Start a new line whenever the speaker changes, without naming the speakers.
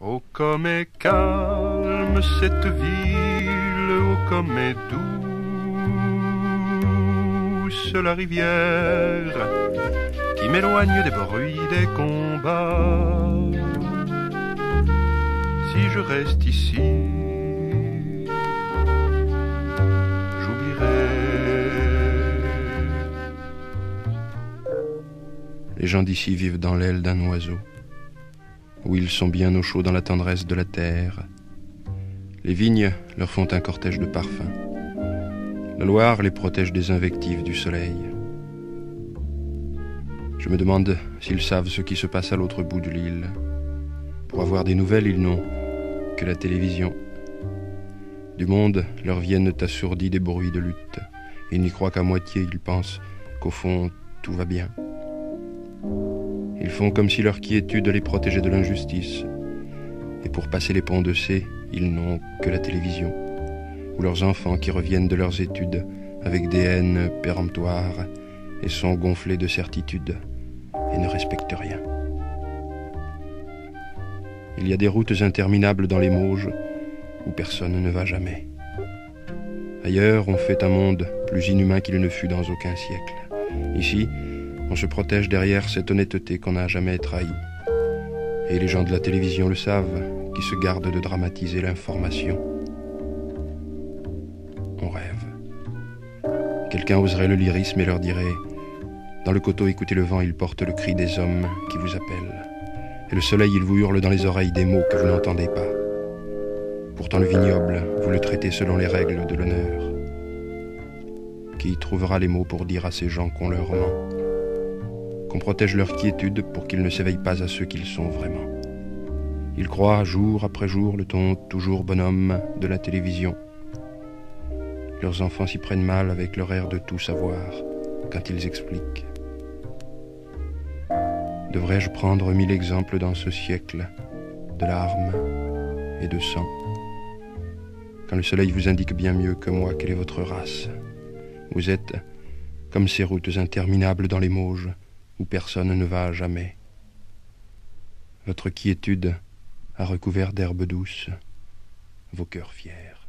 Oh comme est calme cette ville, oh comme est douce la rivière qui m'éloigne des bruits des combats. Si je reste ici, j'oublierai.
Les gens d'ici vivent dans l'aile d'un oiseau, où ils sont bien au chaud dans la tendresse de la terre. Les vignes leur font un cortège de parfums. La Loire les protège des invectives du soleil. Je me demande s'ils savent ce qui se passe à l'autre bout de l'île. Pour avoir des nouvelles, ils n'ont que la télévision. Du monde leur viennent assourdis des bruits de lutte. Ils n'y croient qu'à moitié, ils pensent qu'au fond tout va bien. Ils font comme si leur quiétude les protégeait de l'injustice. Et pour passer les ponts de C, ils n'ont que la télévision, ou leurs enfants qui reviennent de leurs études avec des haines péremptoires et sont gonflés de certitude et ne respectent rien. Il y a des routes interminables dans les Mauges où personne ne va jamais. Ailleurs, on fait un monde plus inhumain qu'il ne fut dans aucun siècle. Ici, on se protège derrière cette honnêteté qu'on n'a jamais trahie. Et les gens de la télévision le savent, qui se gardent de dramatiser l'information. On rêve. Quelqu'un oserait le lyrisme et leur dirait Dans le coteau, écoutez le vent, il porte le cri des hommes qui vous appellent. Et le soleil, il vous hurle dans les oreilles des mots que vous n'entendez pas. Pourtant, le vignoble, vous le traitez selon les règles de l'honneur. Qui trouvera les mots pour dire à ces gens qu'on leur ment? Qu'on protège leur quiétude pour qu'ils ne s'éveillent pas à ceux qu'ils sont vraiment. Ils croient jour après jour le ton toujours bonhomme de la télévision. Leurs enfants s'y prennent mal avec leur air de tout savoir quand ils expliquent. Devrais-je prendre mille exemples dans ce siècle de larmes et de sang? Quand le soleil vous indique bien mieux que moi quelle est votre race, vous êtes comme ces routes interminables dans les Mauges où personne ne va jamais. Votre quiétude a recouvert d'herbes douces vos cœurs fiers.